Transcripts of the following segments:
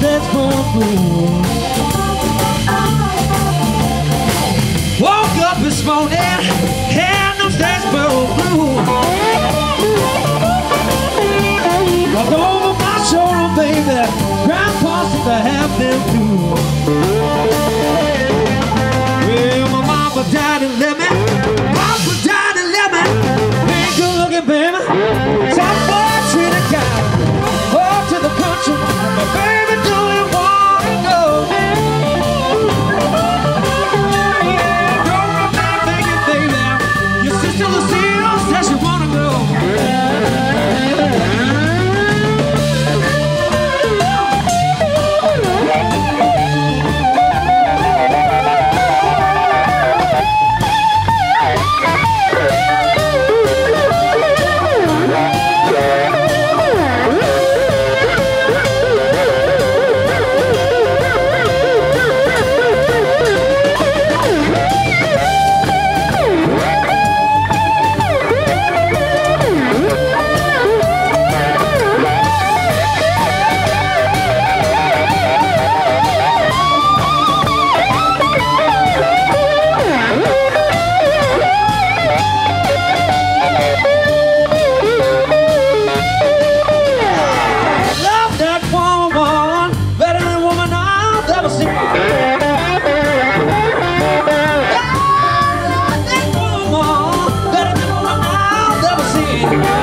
that's gone through. Woke up this morning, had those that's blue. through. Over my shoulder, baby, grandpa's to have them too. Thank you.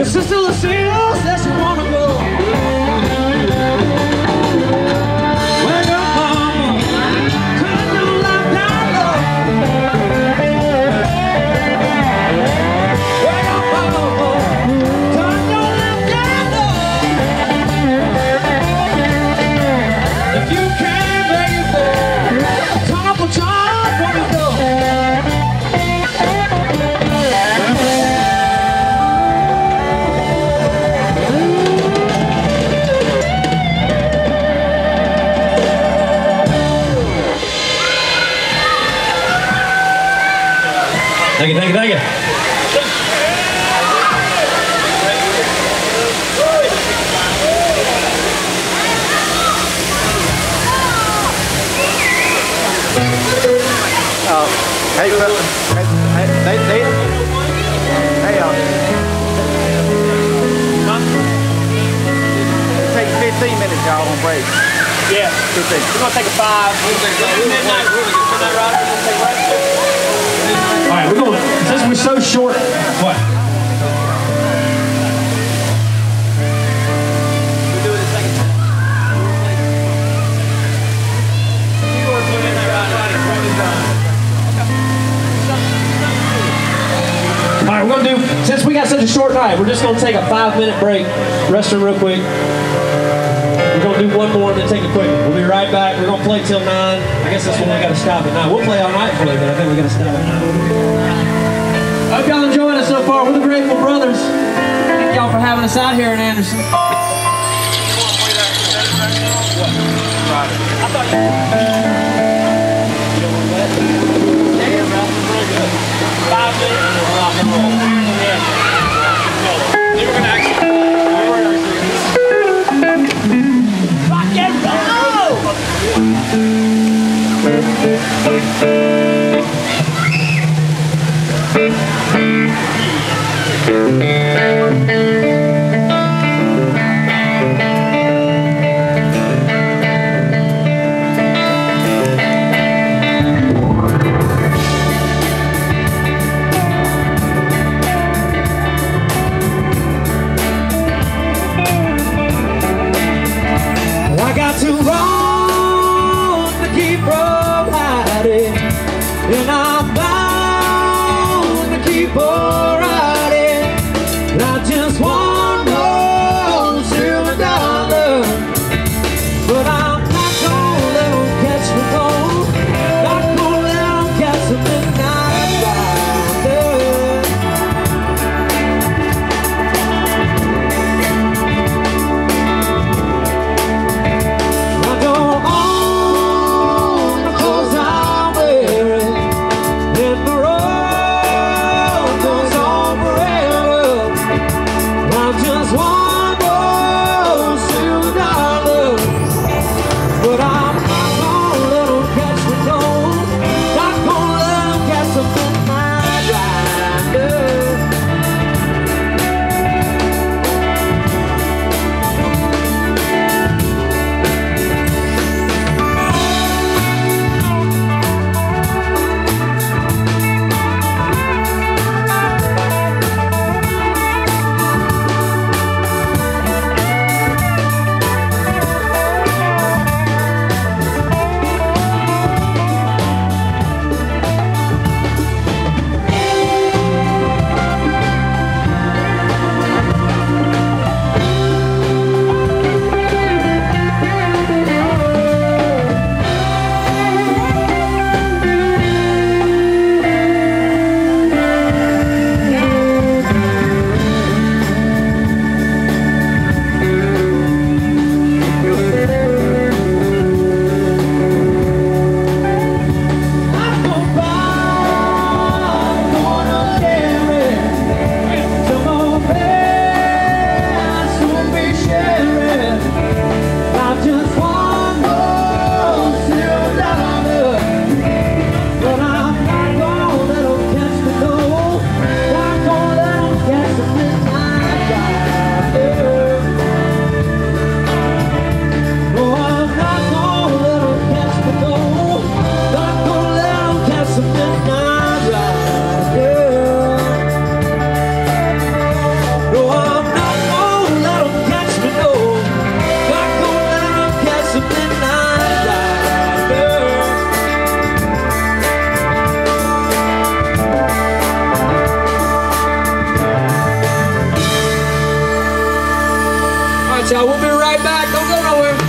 Your sister Lucille there she wanna go. Thank you, thank you, thank you. Hey, Phil. Hey, hey, Nate, Nate. Hey, uh. Take 15 minutes, y'all, on break. Yeah. 15. We're gonna take a five. Midnight, midnight ride. We're gonna take a right. Go to midnight ride. All right, we're gonna do, since we got such a short night, we're just gonna take a five minute break, restroom real quick. We're gonna do one more and then take a quick one. We'll be right back. We're gonna play till nine. I guess that's when we gotta stop at nine. We'll play all night for you, but I think we gotta stop at nine. Hope y'all enjoying it so far. We're the Greatful Brothers. Thank y'all for having us out here in Anderson. Five minutes rock and roll. Don't go nowhere.